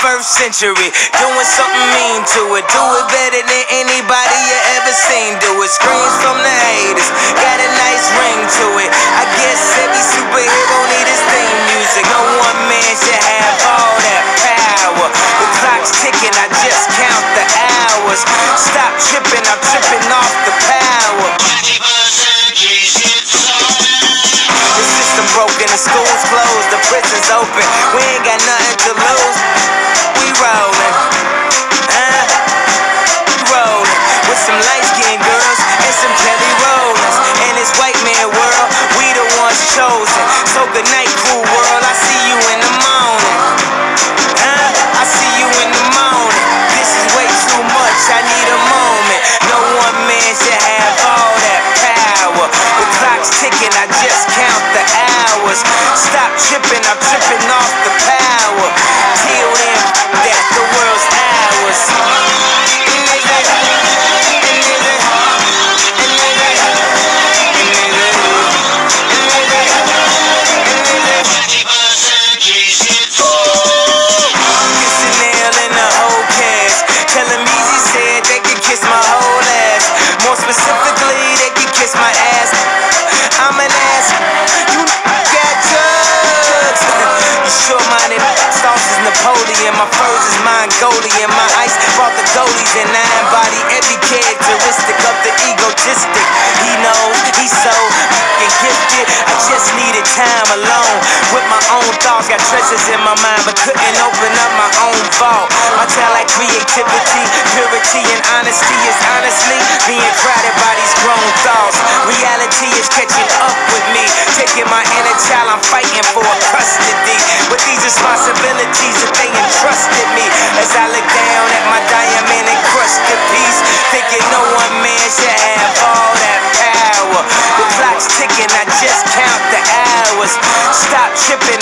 21st century. Doing something mean to it. Do it better than anybody you ever seen do it. Screams from the haters. Got a nice ring to it. I guess every superhero need his theme music. No one man should have all that power. The clock's ticking, I just count the hours. Stop tripping, I'm tripping off the power. The system broken, the school's closed, the prison's open. We ain't got nothing to lose. So good night, cool world. I see you in the morning. Huh? I see you in the morning. This is way too much. I need a moment. No one man should have all that power. The clock's ticking. I just count the hours. Stop tripping. I'm tripping off sure-minded. Sauce is Napoleon. My furs is Mongolian. My ice brought the goalies and I embody every characteristic of the egotistic. He knows he's so fucking gifted. I just needed time alone with my own thoughts. Got treasures in my mind, but couldn't open up my own vault. I tell my talent, creativity, purity, and honesty is honestly being crowded by these grown thoughts. Reality is catching up with me, taking my inner child. I'm fighting for with these responsibilities that they entrusted me. As I look down at my diamond and encrusted piece, thinking no one man should have all that power. The clock's ticking, I just count the hours. Stop tripping.